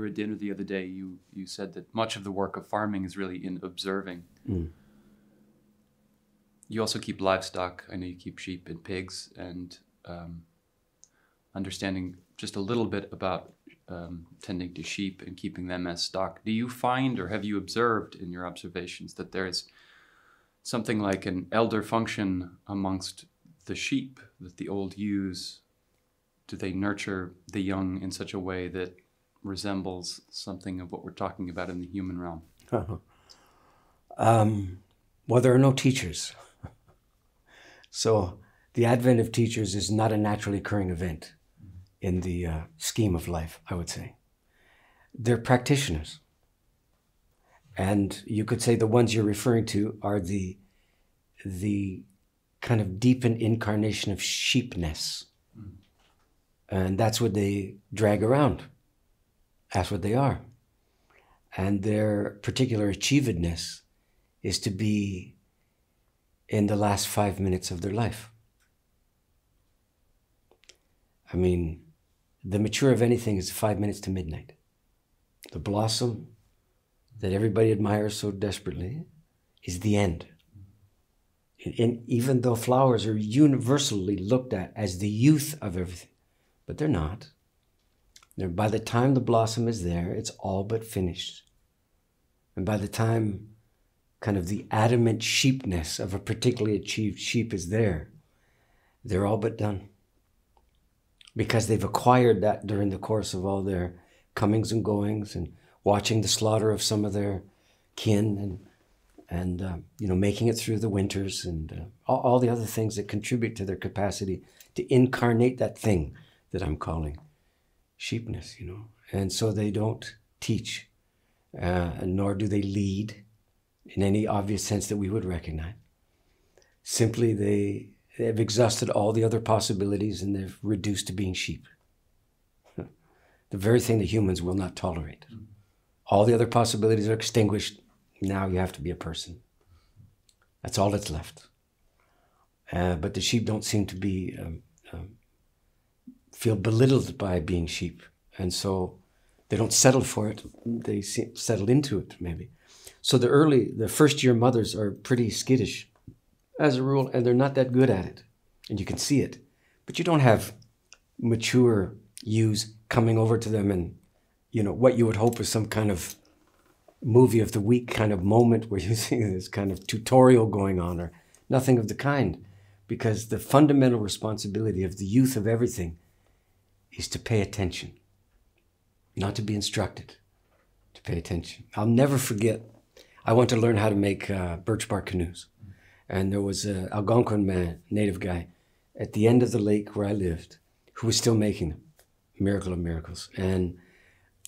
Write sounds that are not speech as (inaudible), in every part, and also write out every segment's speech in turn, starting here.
were at dinner the other day, you you said that much of the work of farming is really in observing. Mm. You also keep livestock. I know you keep sheep and pigs, and um, understanding just a little bit about um, tending to sheep and keeping them as stock. Do you find, or have you observed in your observations, that there is something like an elder function amongst the sheep that the old use? Do they nurture the young in such a way that resembles something of what we're talking about in the human realm? um, well, there are no teachers. (laughs) so the advent of teachers is not a naturally occurring event in the uh, scheme of life, I would say. They're practitioners. And you could say the ones you're referring to are the, the kind of deepened incarnation of sheepness. Mm. And that's what they drag around. That's what they are. And their particular achievedness is to be in the last five minutes of their life. I mean, the mature of anything is five minutes to midnight. The blossom that everybody admires so desperately is the end. And even though flowers are universally looked at as the youth of everything, but they're not. They're, by the time the blossom is there, it's all but finished. And by the time kind of the adamant sheepness of a particularly achieved sheep is there, they're all but done because they've acquired that during the course of all their comings and goings and watching the slaughter of some of their kin and and uh, you know making it through the winters and uh, all, all, the other things that contribute to their capacity to incarnate that thing that I'm calling sheepness, you know. And so they don't teach, uh, nor do they lead in any obvious sense that we would recognize. Simply, they They've exhausted all the other possibilities and they've reduced to being sheep. the very thing that humans will not tolerate. All the other possibilities are extinguished. Now you have to be a person. That's all that's left. Uh, but the sheep don't seem to be um, um, feel belittled by being sheep, and so they don't settle for it. They settle into it, maybe. So the early, the first year mothers are pretty skittish as a rule, and they're not that good at it. And you can see it. But you don't have mature ewes coming over to them and, you know, what you would hope is some kind of movie of the week kind of moment where you (laughs) see this kind of tutorial going on or nothing of the kind. Because the fundamental responsibility of the youth of everything is to pay attention, not to be instructed, to pay attention. I'll never forget, I want to learn how to make uh, birch bark canoes. And there was an Algonquin man, native guy, at the end of the lake where I lived, who was still making them. Miracle of miracles. And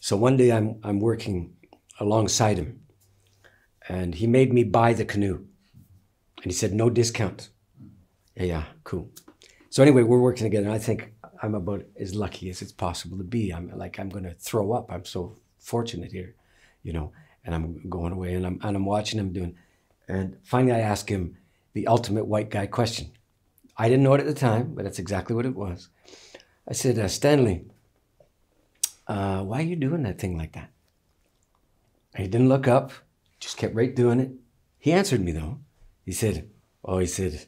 so one day I'm, I'm working alongside him, and he made me buy the canoe. And he said, no discount. Yeah, yeah, cool. So anyway, we're working together, and I think I'm about as lucky as it's possible to be. I'm like, I'm to throw up. I'm so fortunate here, you know, and I'm going away and I'm, and I'm watching him doing. And finally, I ask him, the ultimate white guy question. I didn't know it at the time, but that's exactly what it was. I said, uh, Stanley, uh, why are you doing that thing like that? And he didn't look up, just kept right doing it. He answered me though. He said, Oh, he said,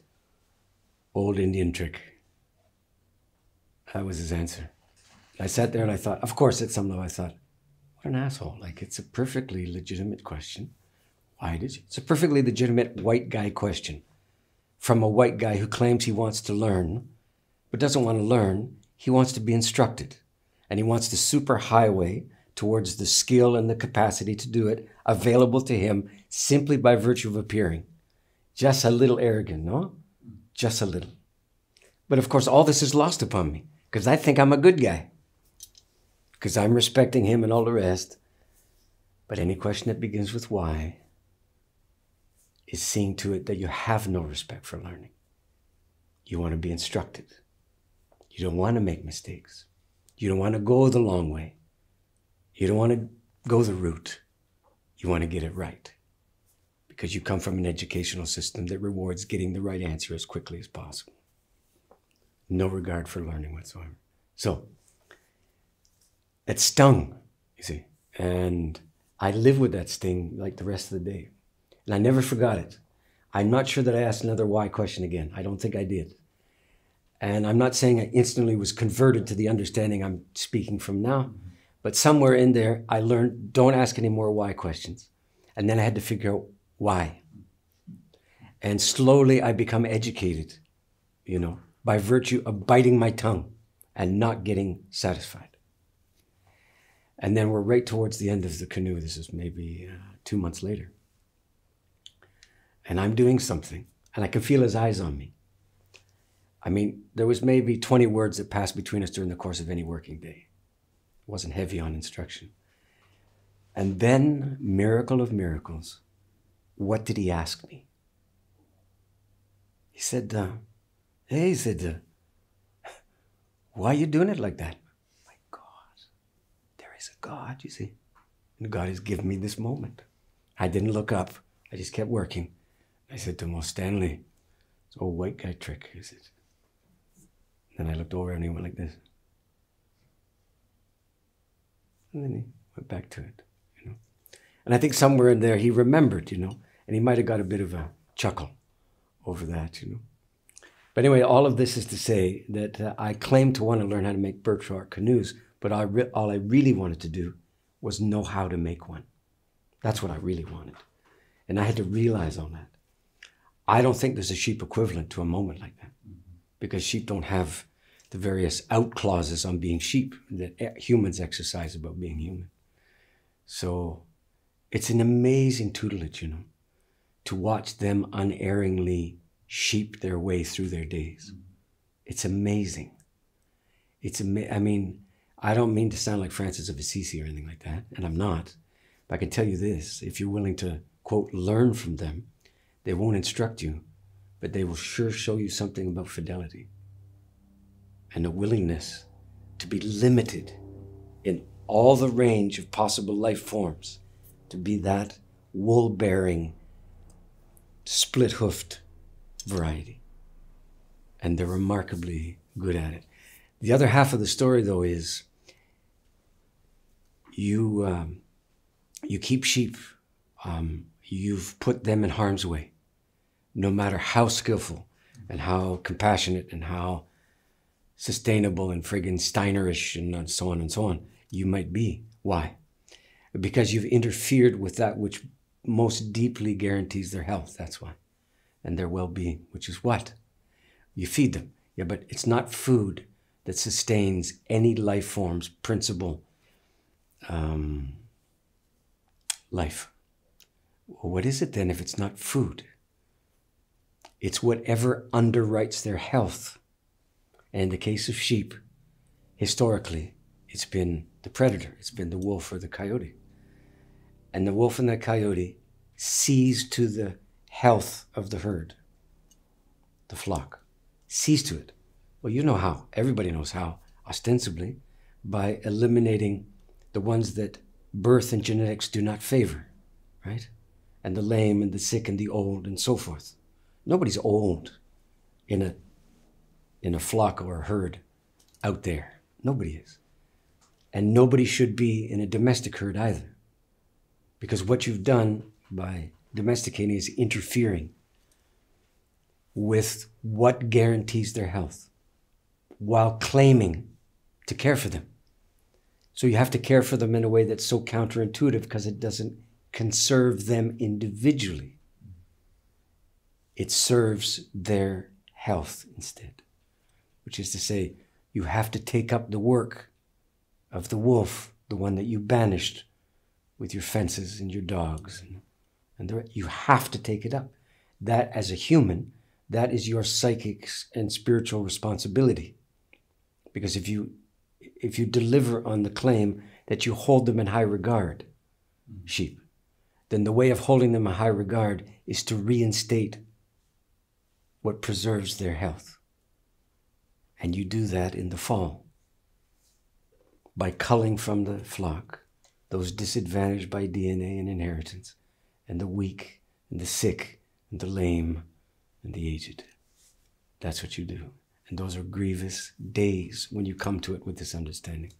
old Indian trick. That was his answer. I sat there and I thought, of course, at some level, I thought, what an asshole. Like, it's a perfectly legitimate question. Why did you? It's a perfectly legitimate white guy question from a white guy who claims he wants to learn, but doesn't want to learn. He wants to be instructed. And he wants the super highway towards the skill and the capacity to do it available to him simply by virtue of appearing. Just a little arrogant, no? Just a little. But of course, all this is lost upon me because I think I'm a good guy because I'm respecting him and all the rest. But any question that begins with why is seeing to it that you have no respect for learning. You want to be instructed. You don't want to make mistakes. You don't want to go the long way. You don't want to go the route. You want to get it right. Because you come from an educational system that rewards getting the right answer as quickly as possible. No regard for learning whatsoever. So, it stung, you see. And I live with that sting like the rest of the day. And I never forgot it. I'm not sure that I asked another why question again. I don't think I did. And I'm not saying I instantly was converted to the understanding I'm speaking from now, but somewhere in there, I learned don't ask any more why questions. And then I had to figure out why. And slowly I become educated, you know, by virtue of biting my tongue and not getting satisfied. And then we're right towards the end of the canoe. This is maybe uh, two months later. And I'm doing something, and I can feel his eyes on me. I mean, there was maybe 20 words that passed between us during the course of any working day. It wasn't heavy on instruction. And then, miracle of miracles, what did he ask me? He said, uh, Hey, he said, Why are you doing it like that? My God, there is a God, you see. And God has given me this moment. I didn't look up, I just kept working. I said to Well, Stanley, it's old white guy trick. He said, then I looked over and he went like this. And then he went back to it, you know. And I think somewhere in there he remembered, you know, and he might have got a bit of a chuckle over that, you know. But anyway, all of this is to say that uh, I claim to want to learn how to make birch bark canoes, but I re- all I really wanted to do was know how to make one. That's what I really wanted. And I had to realize on that. I don't think there's a sheep equivalent to a moment like that because sheep don't have the various out clauses on being sheep that humans exercise about being human. So it's an amazing tutelage, you know, to watch them unerringly sheep their way through their days. Mm-hmm. It's amazing. It's ama- I mean, I don't mean to sound like Francis of Assisi or anything like that, and I'm not. But I can tell you this: if you're willing to quote learn from them, they won't instruct you, but they will sure show you something about fidelity and a willingness to be limited in all the range of possible life forms, to be that wool bearing, split hoofed variety. And they're remarkably good at it. The other half of the story, though, is you, um, you keep sheep, um, you've put them in harm's way, no matter how skillful and how compassionate and how sustainable and friggin' Steinerish and so on and so on you might be. Why? Because you've interfered with that which most deeply guarantees their health. That's why. And their well being, which is what? You feed them. Yeah, but it's not food that sustains any life form's principle um, life. Well, what is it then if it's not food? It's whatever underwrites their health. And in the case of sheep, historically, it's been the predator, it's been the wolf or the coyote. And the wolf and the coyote sees to the health of the herd, the flock, sees to it. Well, you know how. Everybody knows how, ostensibly, by eliminating the ones that birth and genetics do not favor, right? And the lame and the sick and the old and so forth. Nobody's old in a in a flock or a herd out there. Nobody is. And nobody should be in a domestic herd either. Because what you've done by domesticating is interfering with what guarantees their health while claiming to care for them. So you have to care for them in a way that's so counterintuitive because it doesn't conserve them individually. It serves their health instead, which is to say, you have to take up the work of the wolf, the one that you banished with your fences and your dogs. And, and the, you have to take it up. That, as a human, that is your psychic and spiritual responsibility. Because if you if you deliver on the claim that you hold them in high regard, mm-hmm. sheep, then the way of holding them in high regard is to reinstate what preserves their health. And you do that in the fall by culling from the flock those disadvantaged by DNA and inheritance, and the weak, and the sick, and the lame, and the aged. That's what you do. And those are grievous days when you come to it with this understanding.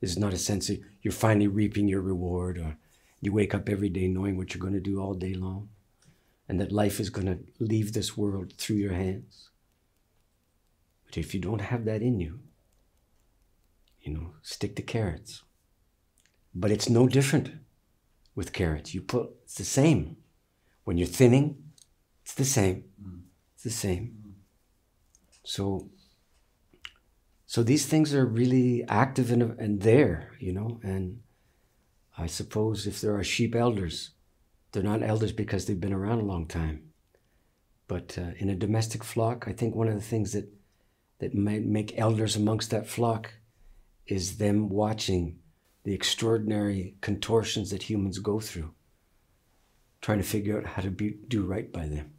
This is not a sense of you're finally reaping your reward or you wake up every day knowing what you're going to do all day long and that life is going to leave this world through your hands. But if you don't have that in you, you know, stick to carrots. But it's no different with carrots. You put it's the same. When you're thinning, it's the same. It's the same. So so these things are really active and, and there, you know, and I suppose if there are sheep elders, they're not elders because they've been around a long time. But uh, in a domestic flock, I think one of the things that that might make elders amongst that flock is them watching the extraordinary contortions that humans go through, trying to figure out how to be, do right by them.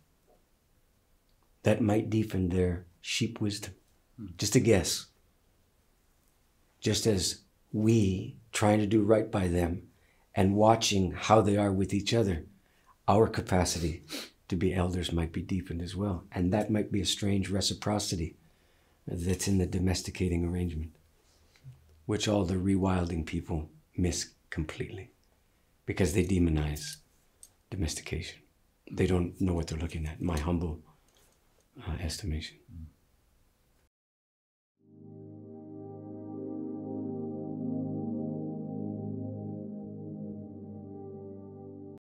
That might deepen their sheep wisdom. Hmm. Just a guess. Just as we trying to do right by them and watching how they are with each other, our capacity to be elders might be deepened as well. And that might be a strange reciprocity that's in the domesticating arrangement, which all the rewilding people miss completely because they demonize domestication. They don't know what they're looking at, my humble uh, estimation.